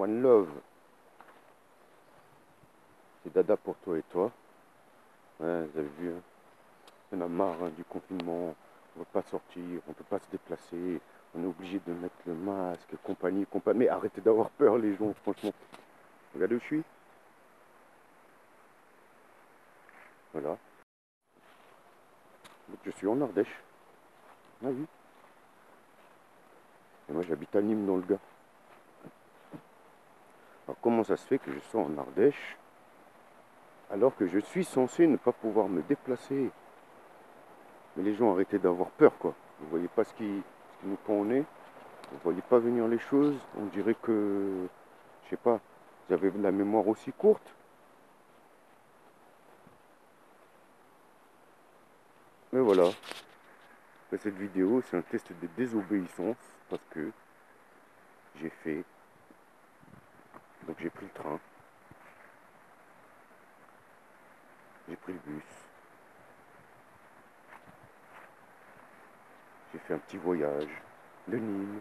One love. C'est dada pour toi et toi. Vous avez vu, hein. on a marre hein, du confinement, on ne peut pas sortir, on ne peut pas se déplacer, on est obligé de mettre le masque, compagnie, compagnie. Mais arrêtez d'avoir peur les gens, franchement. Regardez où je suis. Voilà. Je suis en Ardèche. Ah oui. Et moi j'habite à Nîmes dans le Gard. Comment ça se fait que je sois en Ardèche alors que je suis censé ne pas pouvoir me déplacer Mais les gens arrêtez d'avoir peur quoi. Vous voyez pas ce qui, ce qui nous prend au nez. Vous voyez pas venir les choses. On dirait que, je sais pas, vous avez la mémoire aussi courte. Mais voilà. Cette vidéo, c'est un test de désobéissance parce que j'ai fait. Donc j'ai pris le train. J'ai pris le bus. J'ai fait un petit voyage de Nîmes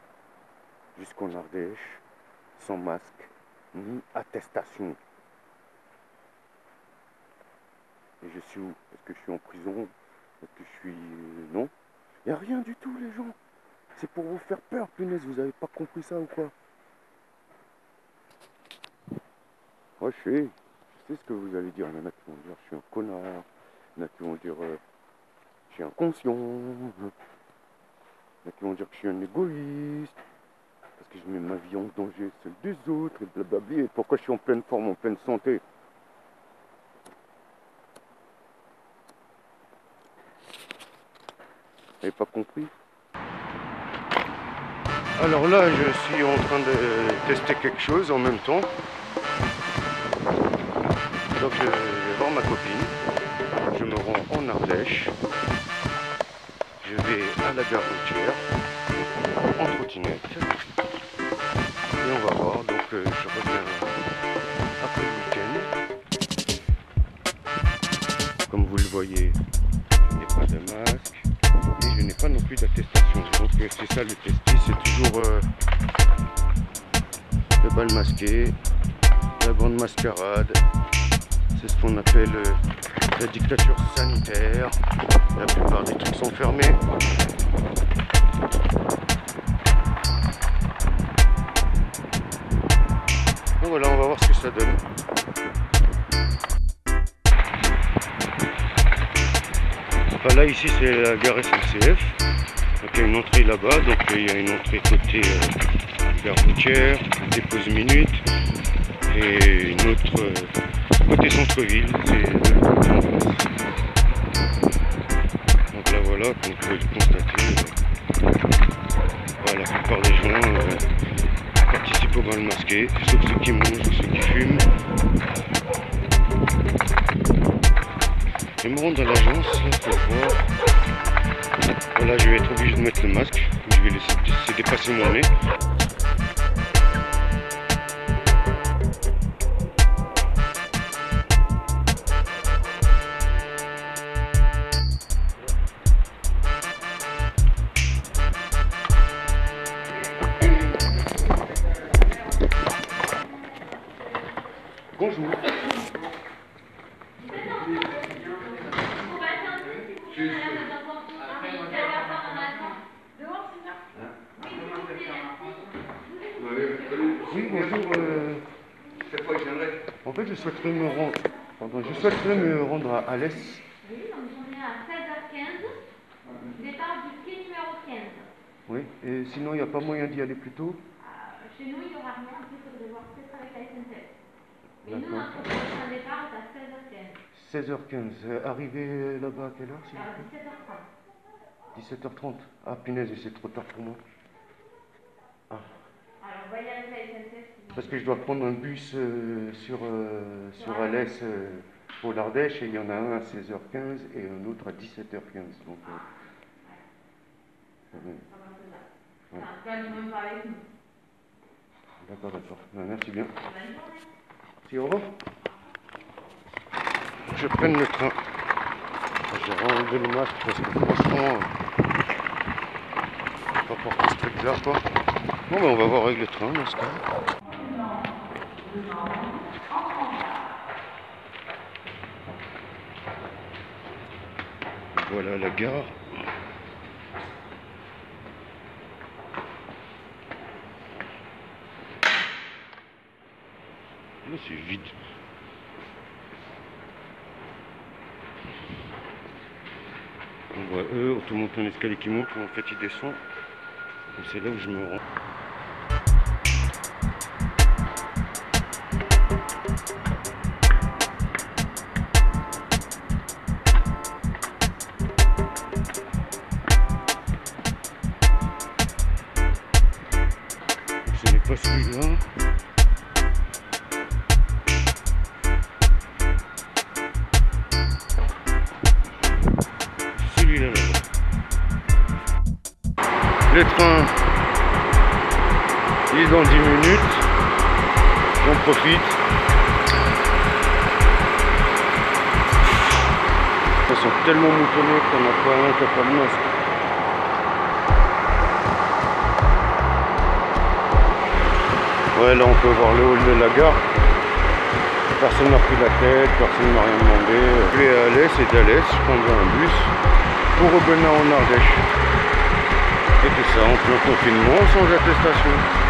jusqu'en Ardèche sans masque ni attestation. Et je suis où? Est-ce que je suis en prison? Est-ce que je suis... Non? Il n'y a rien du tout les gens. C'est pour vous faire peur, punaise, vous avez pas compris ça ou quoi? Moi je sais, je sais ce que vous allez dire. Il y en a qui vont dire je suis un connard, il y en a qui vont dire euh, je suis inconscient, il y en a qui vont dire que je suis un égoïste, parce que je mets ma vie en danger, celle des autres, et blablabla, et pourquoi je suis en pleine forme, en pleine santé? Vous n'avez pas compris? Alors là, je suis en train de tester quelque chose en même temps. Donc je vais voir ma copine. Je me rends en Ardèche. Je vais à la gare routière en trottinette. Et on va voir. Donc euh, je reviens après le week-end. Comme vous le voyez, je n'ai pas de masque et je n'ai pas non plus d'attestation. Donc euh, c'est ça le test c'est toujours euh, le bal masqué, la grande mascarade. C'est ce qu'on appelle euh, la dictature sanitaire. La plupart des trucs sont fermés. Donc voilà, on va voir ce que ça donne. Enfin là ici c'est la gare SNCF. Donc il y a une entrée là-bas, donc il y a une entrée côté euh, gare routière, dépose minute, et une autre euh, côté centre-ville, Donc là voilà, comme vous pouvez le constater, la plupart des gens euh, participent au bal masqué, sauf ceux qui mangent ou ceux qui fument. Je me rends à l'agence pour voir Là, je vais être obligé de mettre le masque. Je vais laisser dépasser mon nez. Je souhaiterais me rendre, pardon, je souhaiterais me rendre à Alès. Oui, donc on est à 16h15, départ du quai numéro 15. Oui. Et sinon, il n'y a pas moyen d'y aller plus tôt? Euh, chez nous, il n'y aura rien, il faudrait voir peut-être avec la SNCF. Mais nous, notre prochain départ est à 16h15, 16h15. Euh, arrivé là-bas à quelle heure, s'il à vous plaît? 17h30. 17h30. Ah, punaise, c'est trop tard pour moi. Ah. Parce que je dois prendre un bus euh, sur, euh, sur Alès euh, pour l'Ardèche et il y en a un à 16h15 et un autre à 17h15. Donc, euh, euh. Ouais. D'accord, d'accord. Ben, merci bien. Merci, au revoir. Je prenne le train. J'ai enlevé le masque parce que franchement, euh, pas porter ce truc là quoi. Bon ben on va voir avec le train dans ce cas. Voilà la gare. Là, c'est vide. On voit eux, tout monte un escalier qui monte, en fait ils descendent. C'est là où je me rends. Ils sont tellement moutonnés qu'on n'a pas un qui pas de masque. Ouais, là on peut voir le hall de la gare. Personne n'a pris la tête, personne n'a rien demandé. Je vais à Alès et d'Alès, je prendrai un bus pour Aubenas en Ardèche. Et tout ça en plein confinement, sans attestation.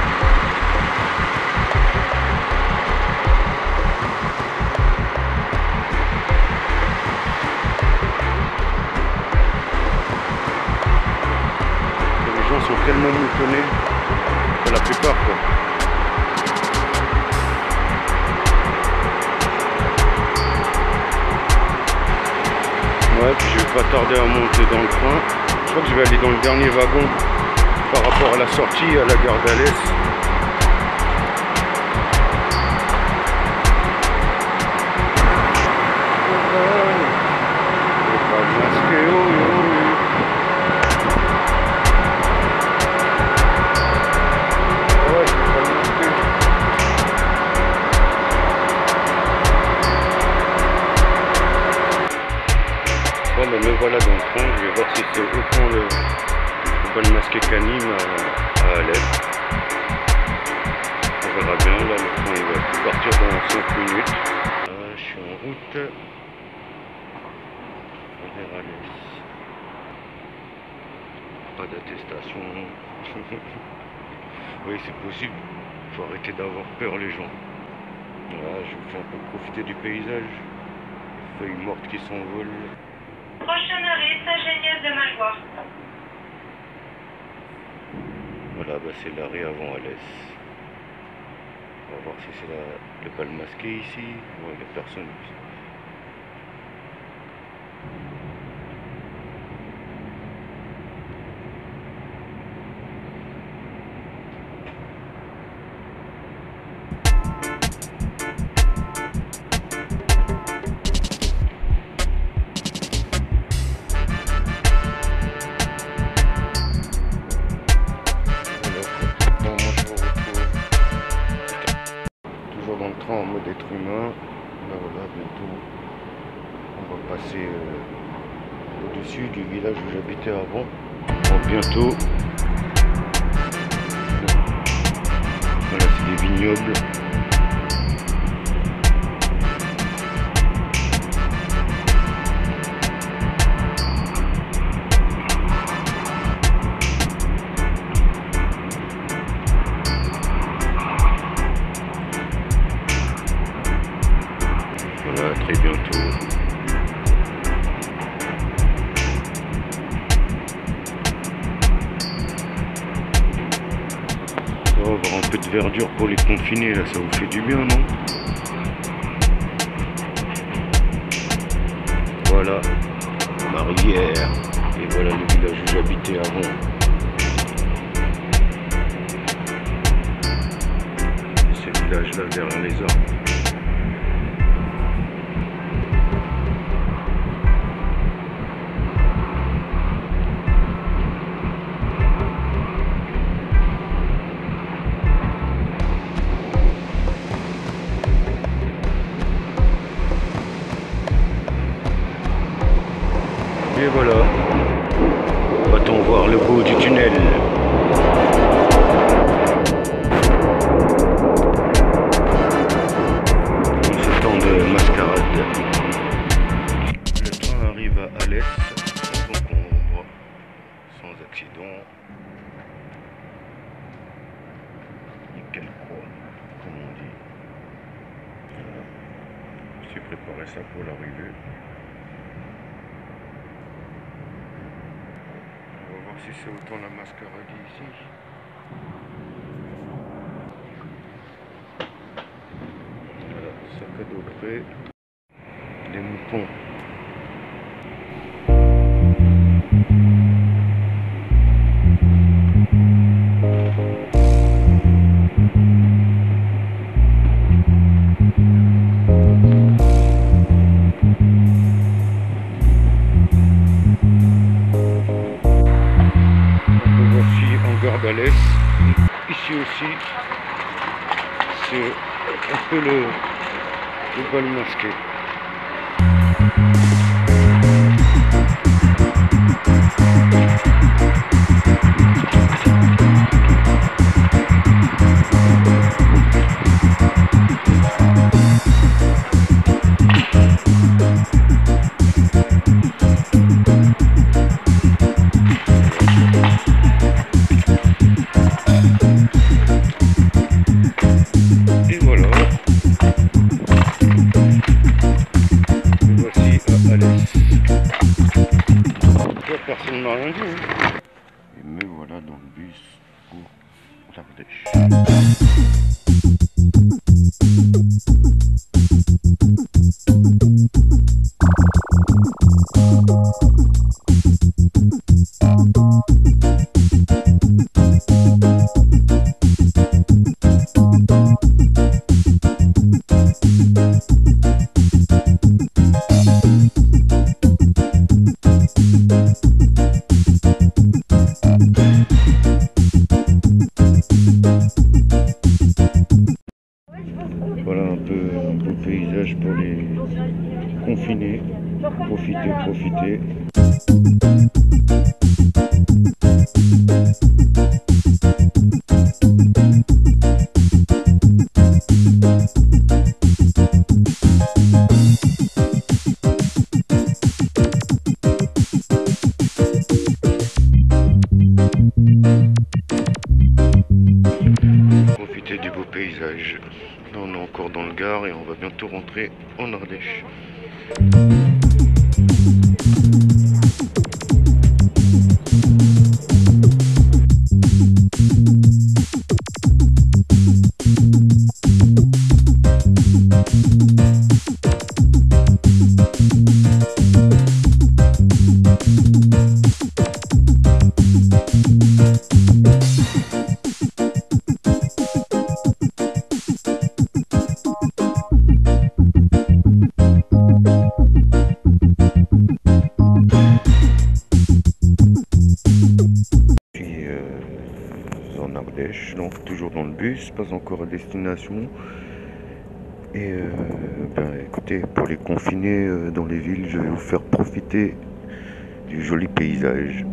Tellement moutonnés, pour la plupart quoi. Ouais, je vais pas tarder à monter dans le train. Je crois que je vais aller dans le dernier wagon par rapport à la sortie à la gare d'Alès. Masqué qu'anime à, Alès. On verra bien, là le train il va partir dans 5 minutes. Là, je suis en route vers Alès. Pas d'attestation. oui, c'est possible. Faut arrêter d'avoir peur les gens. Voilà, je vous fais un peu profiter du paysage. Les feuilles mortes qui s'envolent. Prochain arrêt, Saint-Génial de Majoie. Bah c'est l'arrêt avant Alès. On va voir si c'est la- le ici. Ouais, il n'y a personne. Village où j'habitais avant. Bon, bientôt. Voilà, c'est des vignobles. Là, ça vous fait du bien, non Voilà, ma rivière. Et voilà le village où j'habitais avant. Ce village-là derrière les arbres. Voilà. Ici aussi, c'est un peu le, le bal masqué. Et Un peu paysage pour les confinés. Profitez, profitez. Toujours dans le bus, pas encore à destination. Et euh, ben, écoutez, pour les confinés euh, dans les villes, je vais vous faire profiter du joli paysage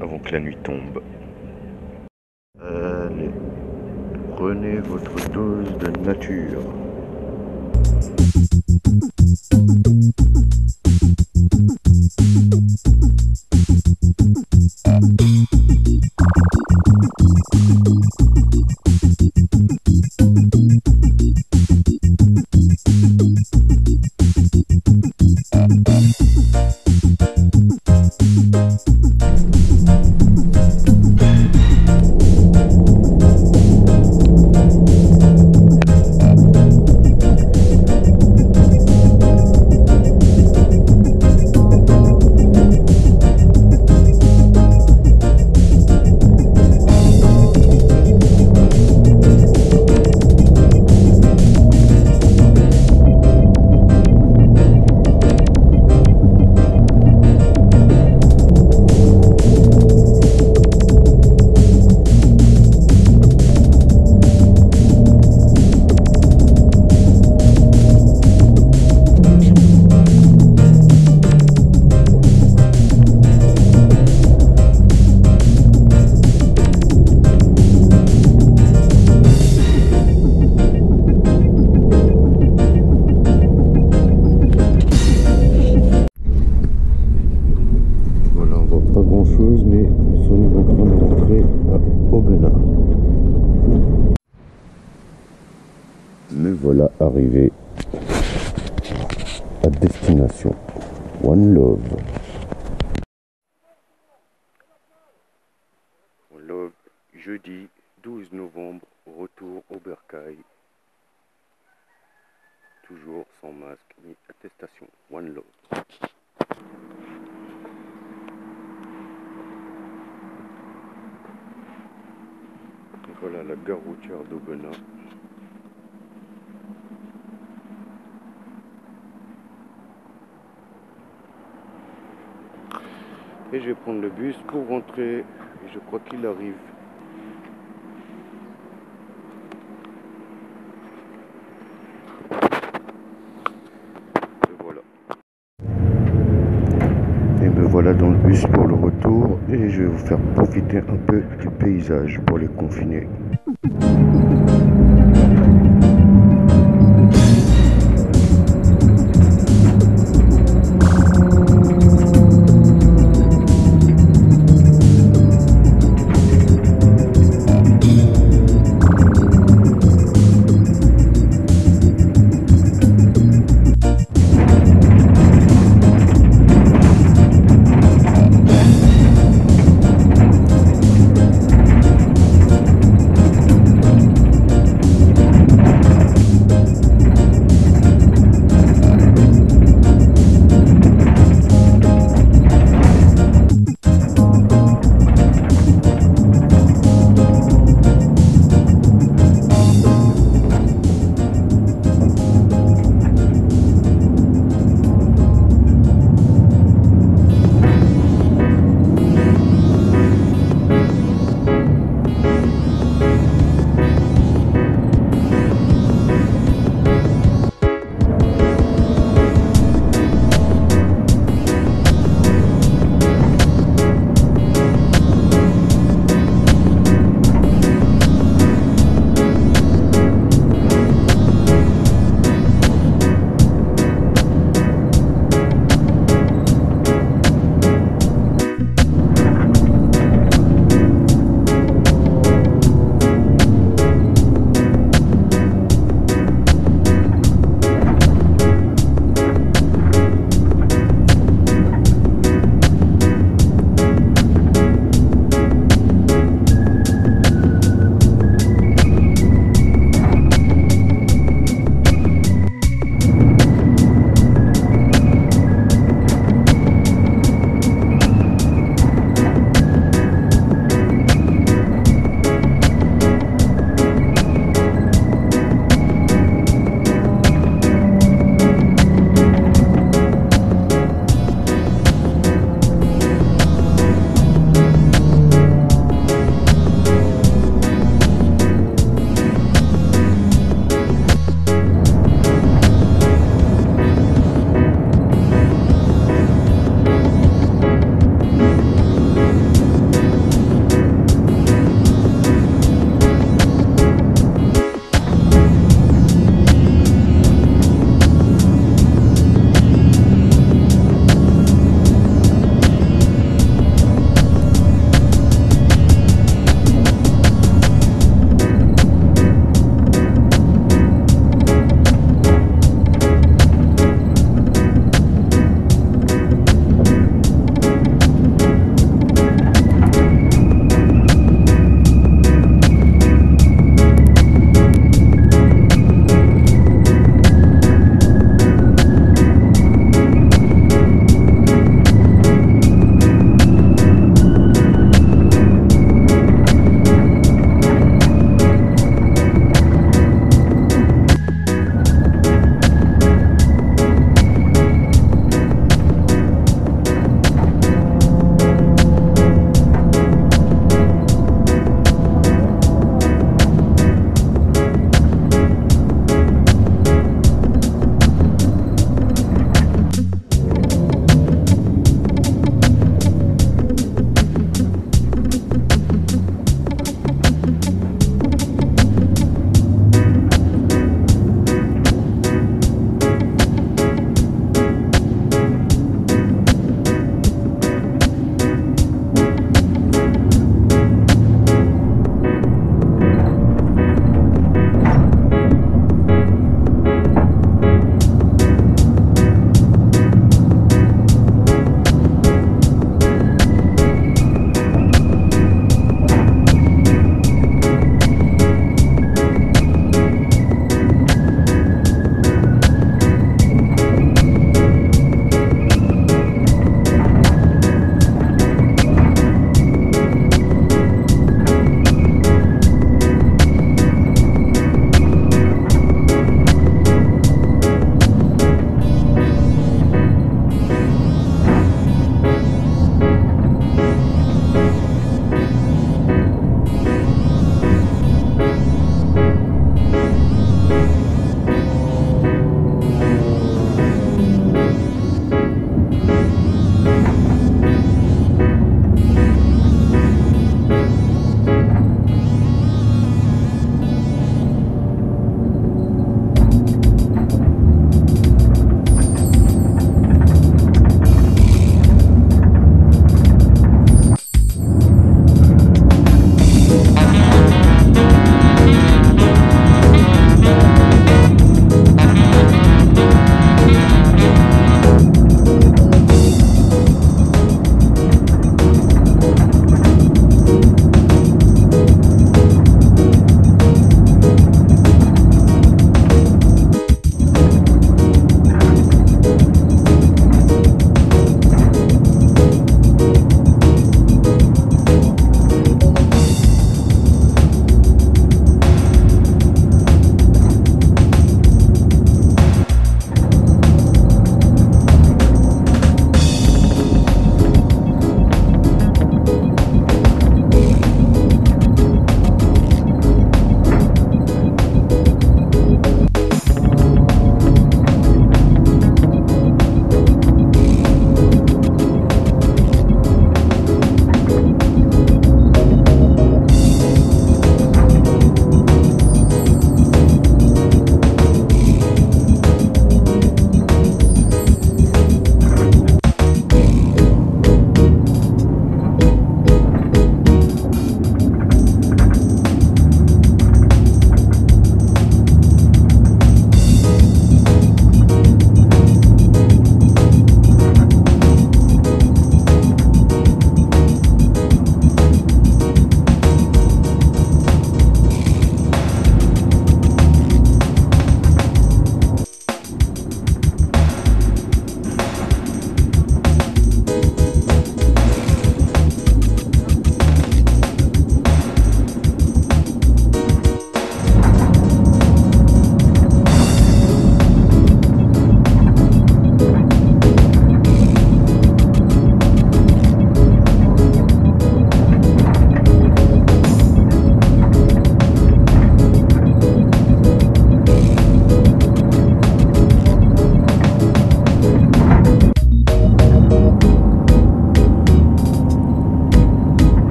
avant que la nuit tombe. Allez, prenez votre dose de nature. Voilà, arrivé. à destination. One Love. One Love, jeudi 12 novembre, retour au Bercail. Toujours sans masque ni attestation. One Love. Voilà la gare routière d'Aubenas. Et je vais prendre le bus pour rentrer. Et je crois qu'il arrive. Et voilà. Et me voilà dans le bus pour le retour et je vais vous faire profiter un peu du paysage pour les confiner.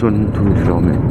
Tout est fermé. Mascara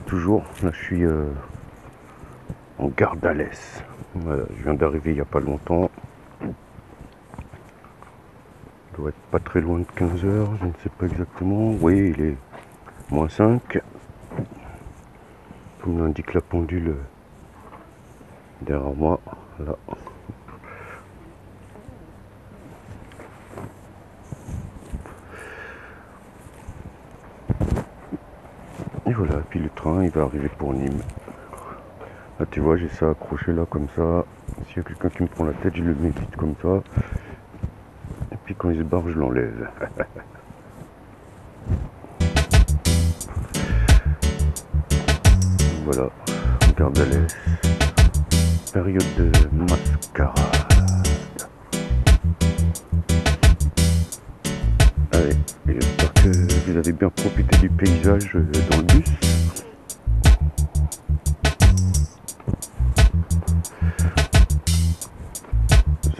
toujours. Là je suis euh, en gare d'Alès. Voilà, je viens d'arriver il n'y a pas longtemps. Doit être pas très loin de 15 heures, je ne sais pas exactement. Oui, il est moins 5. Comme l'indique la pendule derrière moi. Là. Voilà, puis le train il va arriver pour Nîmes. Là tu vois j'ai ça accroché là comme ça. S'il y a quelqu'un qui me prend la tête, je le mets vite comme ça. Et puis quand il se barre, je l'enlève. voilà, on garde à l'aise. Période de mascarade. Bien profité du paysage euh, dans le bus.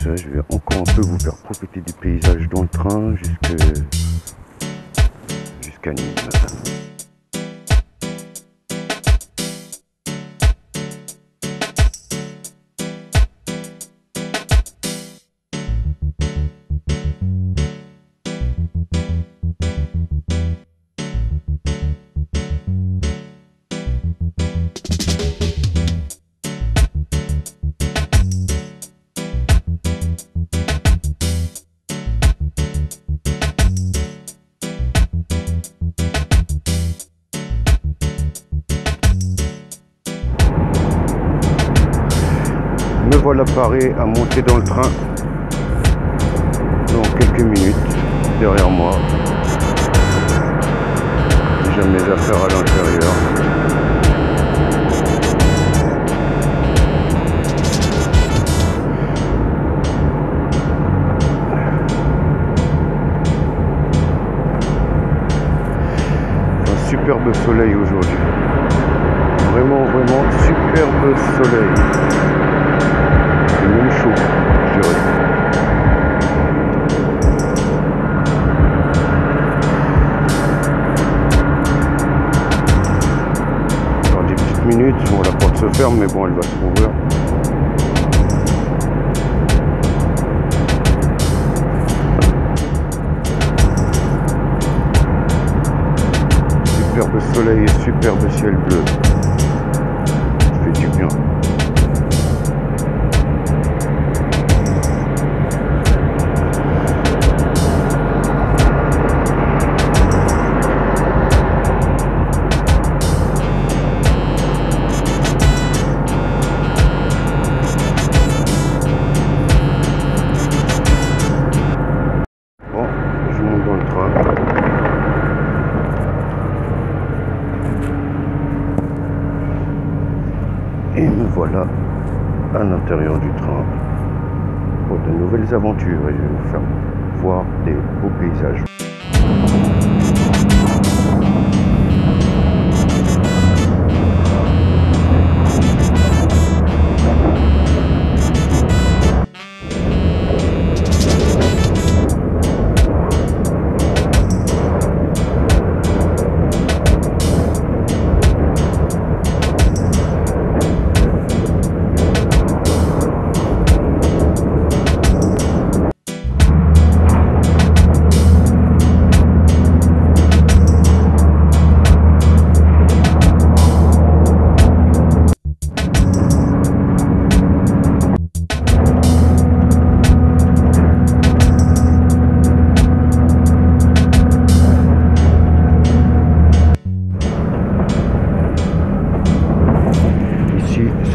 Je vais encore un peu vous faire profiter du paysage dans le train jusque Voilà paré à monter dans le train dans quelques minutes derrière moi. J'ai mes affaires à l'intérieur. superbe soleil aujourd'hui. Vraiment, vraiment superbe soleil. Et même chaud, je dirais. Dans 10 petites minutes, bon, la porte se ferme, mais bon, elle va se rouvrir. Superbe soleil et superbe ciel bleu.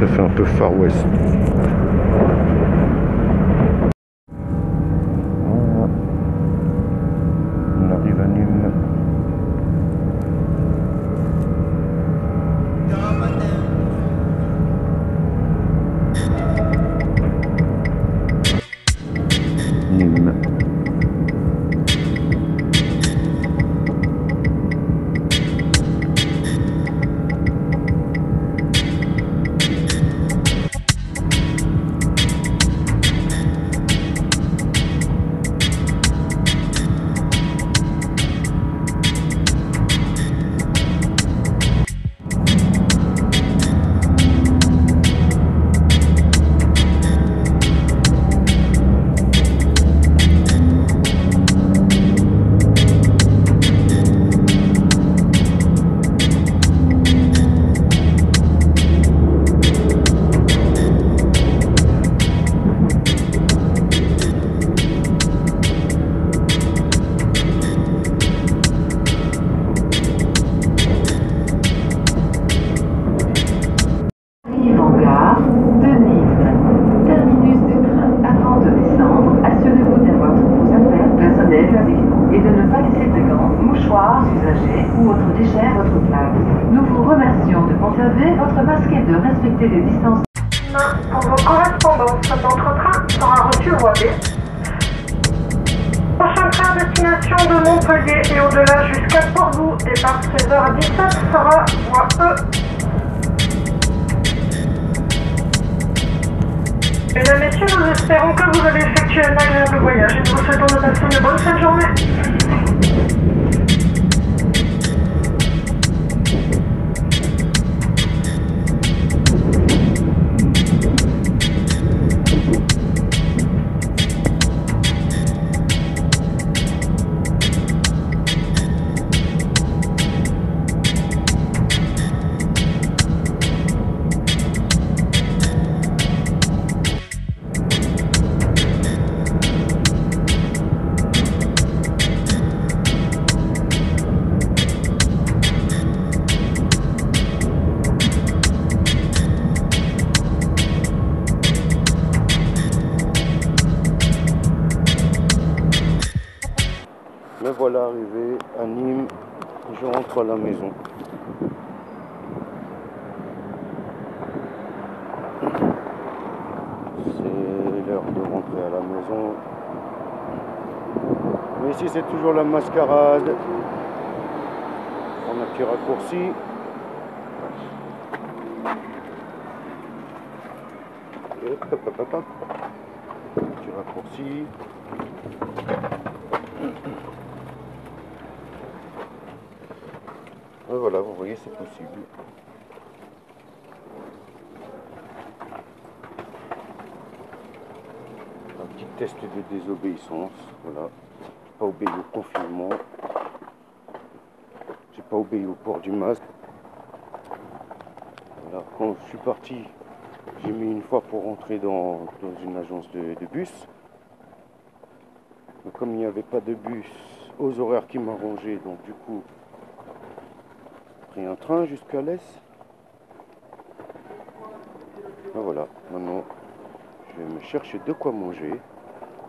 Ça fait un peu Far West. Pour vos correspondances, notre train sera reçu voie B. Prochain train destination de Montpellier et au-delà jusqu'à Portbou et par 16h17 sera voie E. Mesdames, Messieurs, nous espérons que vous avez effectué un agréable voyage et nous vous souhaitons de passer une bonne fin de journée. Je rentre à la maison. C'est l'heure de rentrer à la maison. Mais ici c'est toujours la mascarade. prendre un petit raccourci. Hop, raccourci. Et voilà, vous voyez, c'est possible. Un petit test de désobéissance. Voilà. Pas obéi au confinement. J'ai pas obéi au port du masque. Voilà. Quand je suis parti, j'ai mis une fois pour rentrer dans, dans une agence de, de bus. Mais comme il n'y avait pas de bus aux horaires qui m'arrangeaient, donc du coup, pris un train jusqu'à l'Est. Ben voilà, maintenant je vais me chercher de quoi manger.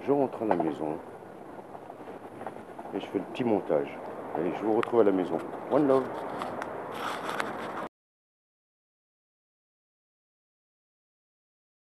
Je rentre à la maison et je fais le petit montage. Allez, je vous retrouve à la maison. One love